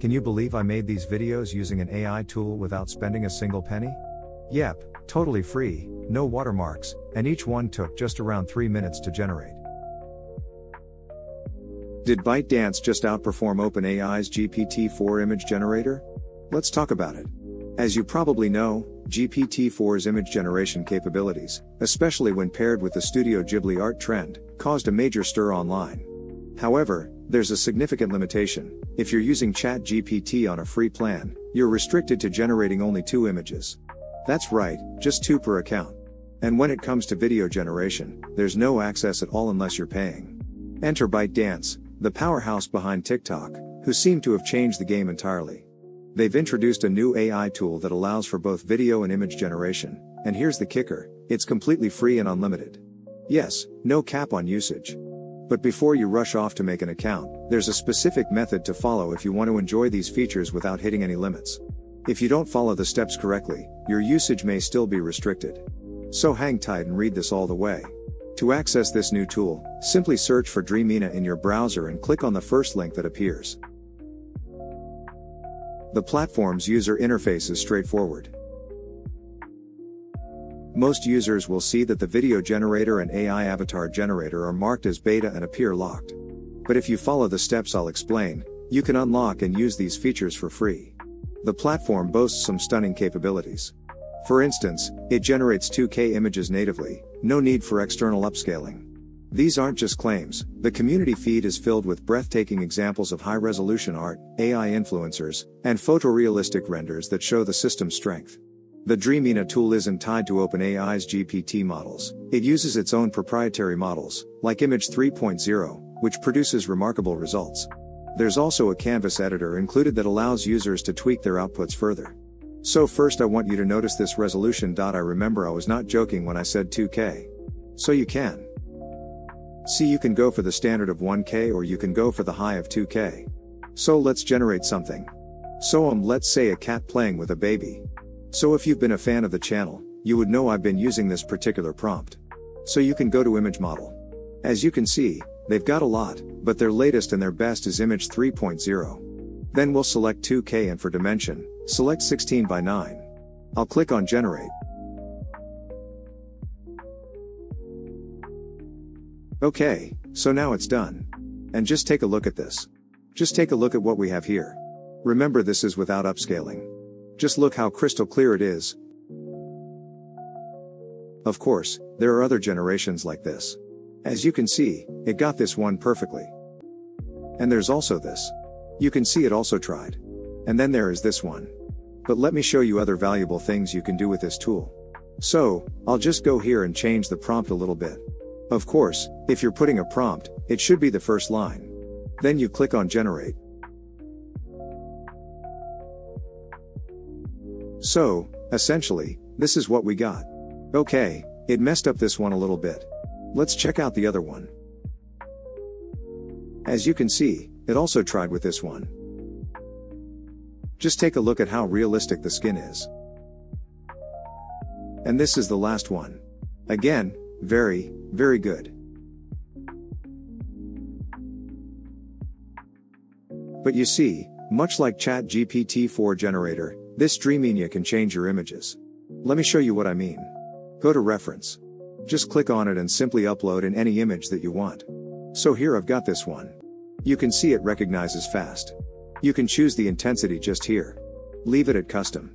Can you believe I made these videos using an AI tool without spending a single penny? Yep, totally free, no watermarks, and each one took just around 3 minutes to generate. Did ByteDance just outperform OpenAI's GPT-4 image generator? Let's talk about it. As you probably know, GPT-4's image generation capabilities, especially when paired with the Studio Ghibli art trend, caused a major stir online. However, there's a significant limitation. If you're using ChatGPT on a free plan, you're restricted to generating only two images. That's right, just two per account. And when it comes to video generation, there's no access at all unless you're paying. Enter ByteDance, the powerhouse behind TikTok, who seem to have changed the game entirely. They've introduced a new AI tool that allows for both video and image generation, and here's the kicker it's completely free and unlimited. Yes, no cap on usage. But before you rush off to make an account, there's a specific method to follow if you want to enjoy these features without hitting any limits. If you don't follow the steps correctly, your usage may still be restricted. So hang tight and read this all the way. To access this new tool, simply search for Dreamina in your browser and click on the first link that appears. The platform's user interface is straightforward. Most users will see that the video generator and AI avatar generator are marked as beta and appear locked. But if you follow the steps I'll explain, you can unlock and use these features for free. The platform boasts some stunning capabilities. For instance, it generates 2K images natively, no need for external upscaling. These aren't just claims, the community feed is filled with breathtaking examples of high resolution art, AI influencers, and photorealistic renders that show the system's strength. The Dreamina tool isn't tied to OpenAI's GPT models, it uses its own proprietary models, like Image 3.0, which produces remarkable results. There's also a canvas editor included that allows users to tweak their outputs further. So, first, I want you to notice this resolution. I remember I was not joking when I said 2K. So, you can. See you can go for the standard of 1K or you can go for the high of 2K. So let's generate something. So um let's say a cat playing with a baby. So if you've been a fan of the channel, you would know I've been using this particular prompt. So you can go to image model. As you can see, they've got a lot, but their latest and their best is image 3.0. Then we'll select 2K and for dimension, select 16 by 9. I'll click on generate. Okay, so now it's done. And just take a look at this. Just take a look at what we have here. Remember this is without upscaling. Just look how crystal clear it is. Of course, there are other generations like this. As you can see, it got this one perfectly. And there's also this. You can see it also tried. And then there is this one. But let me show you other valuable things you can do with this tool. So, I'll just go here and change the prompt a little bit. Of course, if you're putting a prompt, it should be the first line. Then you click on Generate. So, essentially, this is what we got. Okay, it messed up this one a little bit. Let's check out the other one. As you can see, it also tried with this one. Just take a look at how realistic the skin is. And this is the last one. Again, very, very good. But you see, much like ChatGPT 4 generator, this Dreamina can change your images. Let me show you what I mean. Go to reference. Just click on it and simply upload in any image that you want. So here I've got this one. You can see it recognizes fast. You can choose the intensity just here. Leave it at custom.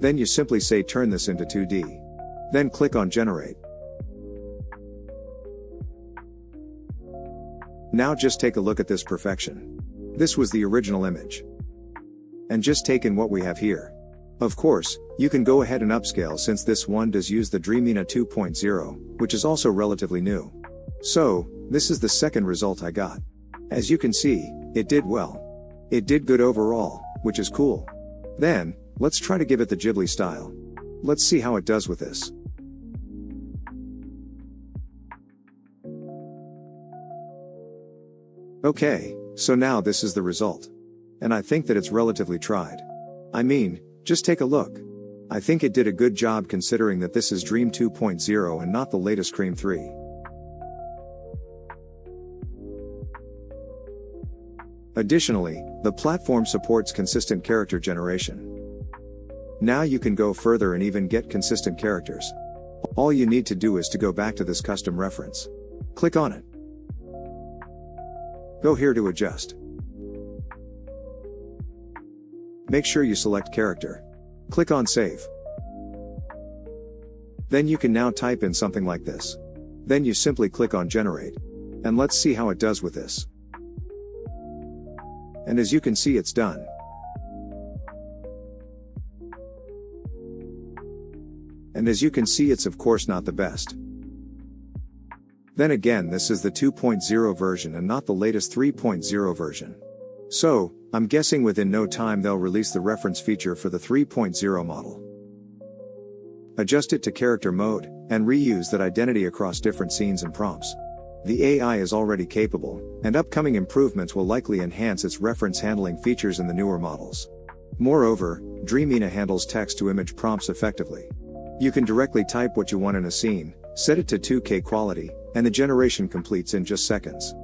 Then you simply say turn this into 2D. Then click on generate. Now just take a look at this perfection. This was the original image. And just take in what we have here. Of course, you can go ahead and upscale since this one does use the Dreamina 2.0, which is also relatively new. So, this is the second result I got. As you can see, it did well. It did good overall, which is cool. Then, Let's try to give it the Ghibli style. Let's see how it does with this. Okay, so now this is the result. And I think that it's relatively tried. I mean, just take a look. I think it did a good job considering that this is Dream 2.0 and not the latest Cream 3. Additionally, the platform supports consistent character generation. Now you can go further and even get consistent characters. All you need to do is to go back to this custom reference. Click on it. Go here to adjust. Make sure you select character. Click on save. Then you can now type in something like this. Then you simply click on generate. And let's see how it does with this. And as you can see it's done. And as you can see it's of course not the best. Then again this is the 2.0 version and not the latest 3.0 version. So, I'm guessing within no time they'll release the reference feature for the 3.0 model. Adjust it to character mode, and reuse that identity across different scenes and prompts. The AI is already capable, and upcoming improvements will likely enhance its reference handling features in the newer models. Moreover, Dreamina handles text to image prompts effectively. You can directly type what you want in a scene, set it to 2K quality, and the generation completes in just seconds.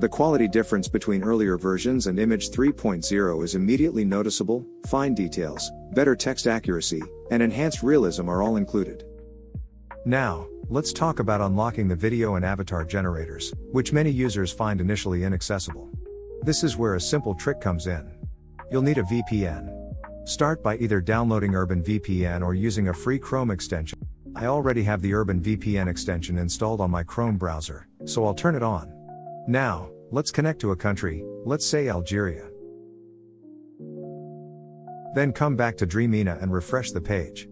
The quality difference between earlier versions and Image 3.0 is immediately noticeable, fine details, better text accuracy, and enhanced realism are all included. Now, let's talk about unlocking the video and avatar generators, which many users find initially inaccessible. This is where a simple trick comes in. You'll need a VPN. Start by either downloading Urban VPN or using a free Chrome extension. I already have the Urban VPN extension installed on my Chrome browser, so I'll turn it on. Now, let's connect to a country, let's say Algeria. Then come back to Dreamina and refresh the page.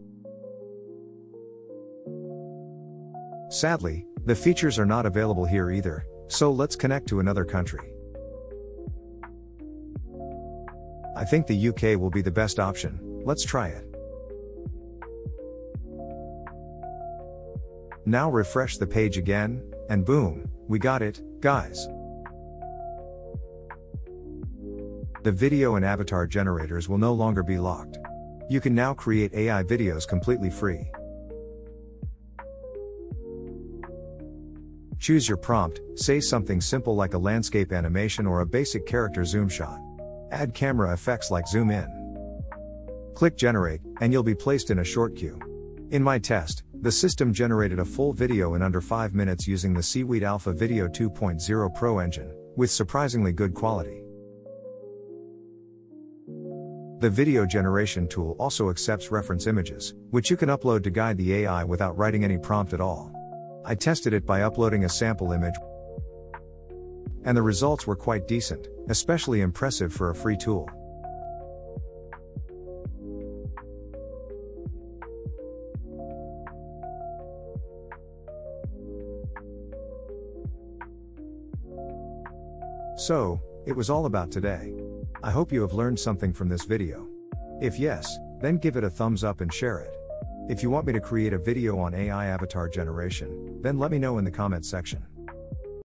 Sadly, the features are not available here either, so let's connect to another country. I think the UK will be the best option, let's try it. Now refresh the page again, and boom, we got it, guys. The video and avatar generators will no longer be locked. You can now create AI videos completely free. Choose your prompt, say something simple like a landscape animation or a basic character zoom shot. Add camera effects like zoom in. Click generate, and you'll be placed in a short queue. In my test, the system generated a full video in under 5 minutes using the Seaweed Alpha Video 2.0 Pro engine, with surprisingly good quality. The video generation tool also accepts reference images, which you can upload to guide the AI without writing any prompt at all. I tested it by uploading a sample image, and the results were quite decent, especially impressive for a free tool. So, it was all about today. I hope you have learned something from this video. If yes, then give it a thumbs up and share it. If you want me to create a video on AI avatar generation, then let me know in the comments section.